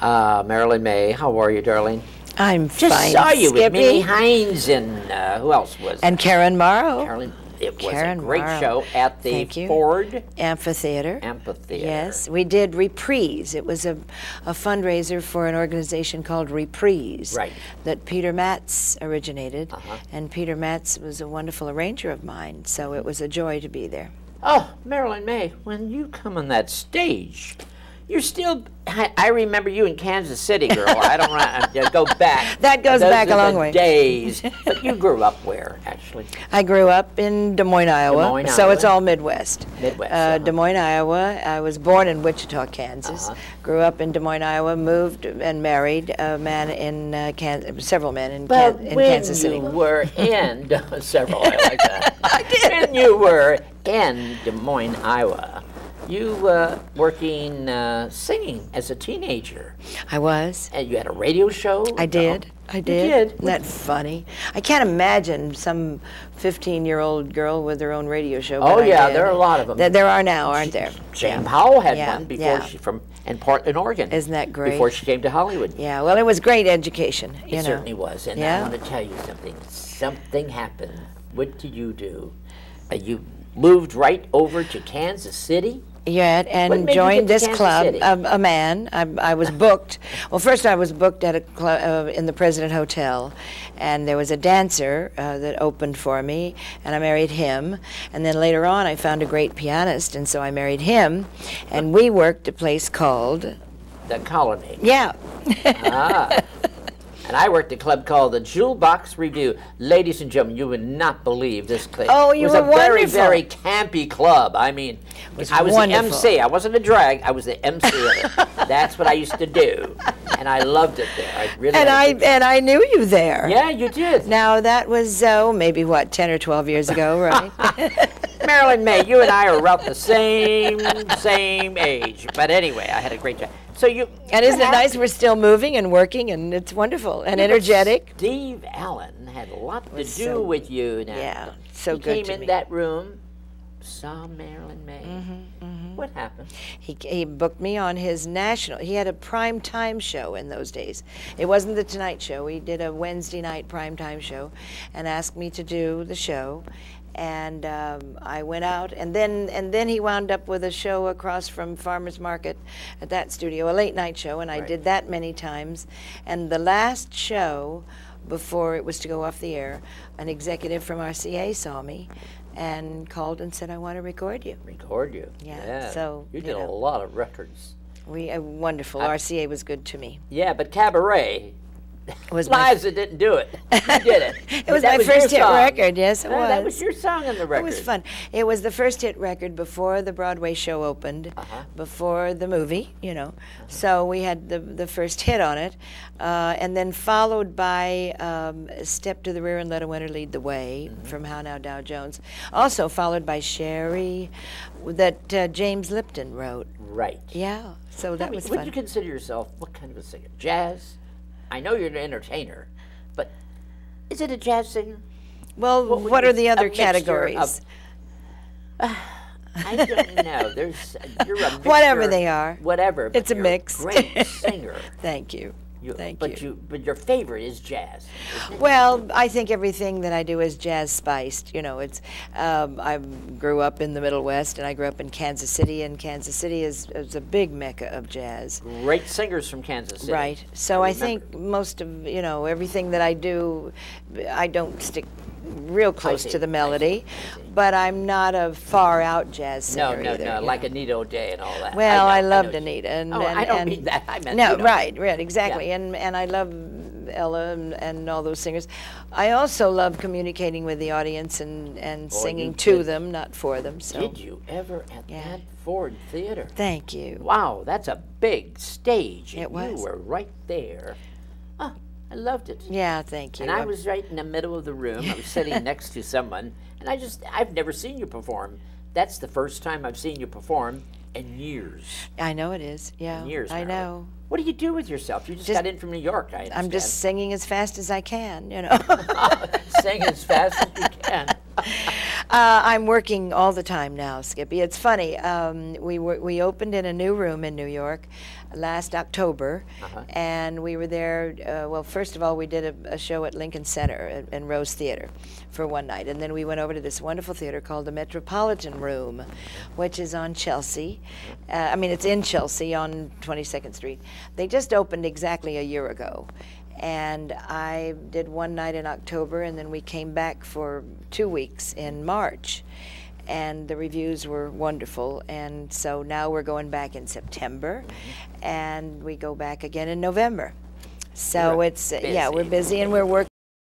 Uh, Marilyn Maye, how are you, darling? I'm Just fine. saw you with Skippy. Mimi Hines and uh, who else was? and Karen Morrow. Carolyn. It was Karen a great Morrow. show at the Thank you. Ford Amphitheater. Amphitheater. Yes, we did Reprise. It was a, a fundraiser for an organization called Reprise Right. that Peter Matz originated. Uh-huh. And Peter Matz was a wonderful arranger of mine, so it was a joy to be there. Oh, Marilyn Maye, when you come on that stage, you're still. I, I remember you in Kansas City, girl. I don't want to go back. That goes Those back a long way. Days, but you grew up where, actually? I grew up in Des Moines, Iowa, Moines, so it's all Midwest. Midwest, Uh, uh-huh. Des Moines, Iowa. I was born in Wichita, Kansas. Uh-huh. Grew up in Des Moines, Iowa. Moved and married a man in uh, several men in, But Kan- in Kansas City. you were in several, I like that. I did. When you were in Des Moines, Iowa, you were working uh, singing as a teenager, I was. and you had a radio show. I did. I did. did? Isn't that funny? I can't imagine some 15-year-old girl with her own radio show. Oh, yeah, there are a lot of 'em. There, there are now, aren't there? Jane Yeah. Powell had Yeah, one before yeah. she from in Portland, Oregon. Isn't that great? Before she came to Hollywood. Yeah. Well, it was great education. You It know. certainly was. And I want to tell you something. Something happened. What did you do? Uh, you moved right over to Kansas City? Yeah, and joined this club. A, a man. I, I was booked. Well, first I was booked at a club uh, in the President Hotel, and there was a dancer uh, that opened for me, and I married him. And then later on, I found a great pianist, and so I married him, and we worked a place called The Colony. yeah. Ah. And I worked at a club called the Jewel Box Revue. Ladies and gentlemen, you would not believe this place. Oh, you were wonderful. it was a very, wonderful. very campy club. I mean, was I was wonderful. the MC. I wasn't a drag. I was the MC. of it. That's what I used to do, and I loved it there. I really. and I and I knew you there. Yeah, you did. Now that was oh maybe what ten or twelve years ago, right? Marilyn Maye, you and I are about the same same age. But anyway, I had a great time. So you and isn't it nice? We're still moving and working, and it's wonderful and Yeah, energetic. Steve Allen had a lot to do so- with you now. yeah, so he good came to in me. that room, saw Marilyn Maye. Mm-hmm, What happened? He, he booked me on his national. He had a prime time show in those days. It wasn't the Tonight Show. He did a Wednesday night prime time show, and asked me to do the show. And um, I went out, and then and then he wound up with a show across from Farmers Market at that studio, a late night show, and I Right. did that many times. And the last show, before it was to go off the air, an executive from RCA saw me, and called and said, "I want to record you." Record you. Yeah, so, you you did a lot of records. We uh, wonderful. RCA was good to me. Yeah, but Cabaret. It was my, Liza didn't do it. You did it. it was That my your first hit song. record. Yes, it Yeah, was. That was your song on the record. It was fun. It was the first hit record before the Broadway show opened, Uh-huh. before the movie, you know. So we had the the first hit on it, uh, and then followed by um, "Step to the Rear and Let a Winner Lead the Way" Mm-hmm. from How Now Dow Jones. Also followed by "Sherry," that uh, James Lipton wrote. Right. Yeah, so that me, was would fun. you consider yourself what kind of a singer? Jazz? I know you're an entertainer, but is it a jazz singer? well, what what, are the other mixture of- categories? I don't know. There's you're a Whatever they are. Whatever. It's a mix. great singer. Thank you. You- Thank but you. But your favorite is jazz. Well, I think everything that I do is jazz spiced. You know, it's um, I grew up in the Middle West, and I grew up in Kansas City, and Kansas City is, is a big mecca of jazz. Great singers from Kansas City. Right. So I, remember. think most of you know everything that I do, I don't stick real close to the melody, but I'm not a far out jazz No, singer no, either. no. Like know. Anita O'Day and all that. Well, know, I, know loved you- Anita, and, Oh, and I don't and- mean that. I meant no, you know. right, right, exactly, Yeah. and and I love Ella and, and all those singers. I also love communicating with the audience and and Boy, singing to did. them, not for them. So Did you ever at Yeah. that Ford Theater? thank you. Wow, that's a big stage. It was. You were right there. Oh, I loved it. Yeah, thank you. And I was right in the middle of the room. I was sitting next to someone, and I just, I've never seen you perform. That's the first time I've seen you perform in years. I know it is. Yeah, In years. I Marilyn. know. What do you do with yourself? You just, Just- got in from New York, I understand. I'm just singing as fast as I can. You know. Sing as fast as you can. Uh, I'm working all the time now, Skippy. It's funny. Um, we were, we opened in a new room in New York last October, Uh-huh. and we were there. Uh, well, first of all, we did a, a show at Lincoln Center at, in Rose Theater for one night, and then we went over to this wonderful theater called the Metropolitan Room, which is on Chelsea. Uh, I mean, it's in Chelsea on 22nd Street. They just opened exactly a year ago. And I did one night in October, and then we came back for two weeks in March and the reviews were wonderful. And so now we're going back in September, mm-hmm. and we go back again in November. So it's yeah, we're busy. busy and we're working.